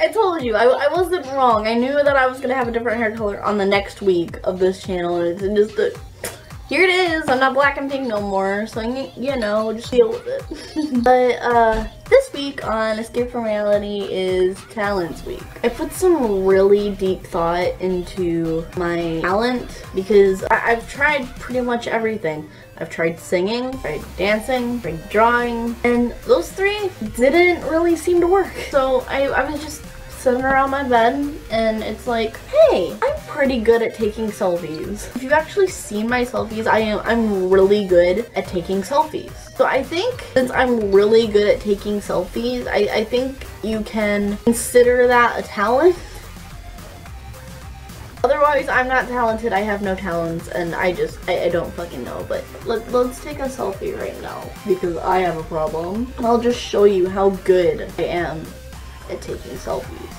I, told you, I, I wasn't wrong. I knew that I was gonna have a different hair color on the next week of this channel, and it's just the here it is. I'm not black and pink no more, so you, you know, just deal with it. but uh, this week on Escape from Reality is Talents Week. I put some really deep thought into my talent because I I've tried pretty much everything. I've tried singing, tried dancing, tried drawing, and those three didn't really seem to work. So I, I was just sitting around my bed and it's like, hey, I'm pretty good at taking selfies. If you've actually seen my selfies, I am I'm really good at taking selfies. So I think since I'm really good at taking selfies, I, I think you can consider that a talent. Otherwise, I'm not talented, I have no talents, and I just, I, I don't fucking know. But let, let's take a selfie right now, because I have a problem. I'll just show you how good I am at taking selfies.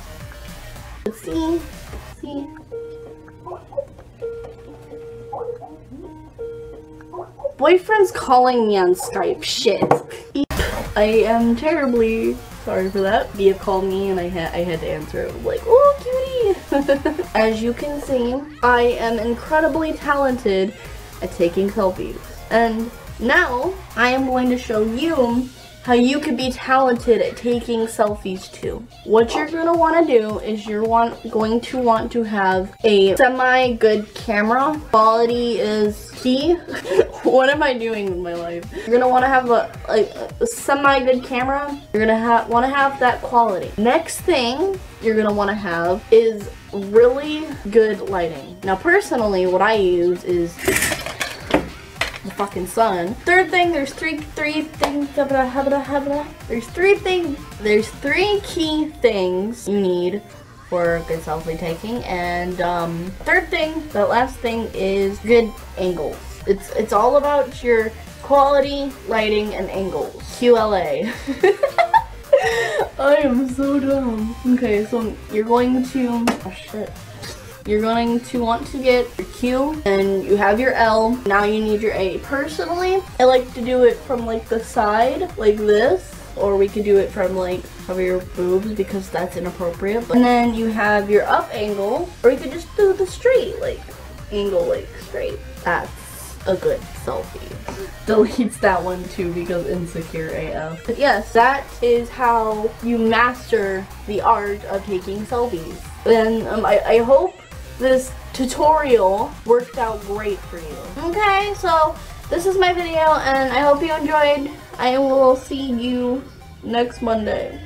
Let's see, see. Boyfriend's calling me on Skype, shit. I am terribly sorry for that. He called me and I had I had to answer it. Like, oh cutie. As you can see, I am incredibly talented at taking selfies. And now I am going to show you how you could be talented at taking selfies too. What you're gonna wanna do is you're want, going to want to have a semi good camera. Quality is key. what am I doing with my life? You're gonna wanna have a, a, a semi good camera. You're gonna have wanna have that quality. Next thing you're gonna wanna have is really good lighting. Now personally what I use is the fucking sun. Third thing, there's three three things. There's three things. There's three key things you need for good selfie taking. And um, third thing, the last thing is good angles. It's it's all about your quality, lighting, and angles. QLA. I am so dumb. Okay, so you're going to. Oh shit. You're going to want to get your Q and you have your L. Now you need your A. Personally, I like to do it from like the side, like this. Or we could do it from like over your boobs because that's inappropriate. And then you have your up angle, or you could just do the straight, like angle, like straight. That's a good selfie. Deletes that one too because insecure AF. But yes, that is how you master the art of taking selfies. And um, I, I hope this tutorial worked out great for you. Okay, so this is my video and I hope you enjoyed. I will see you next Monday.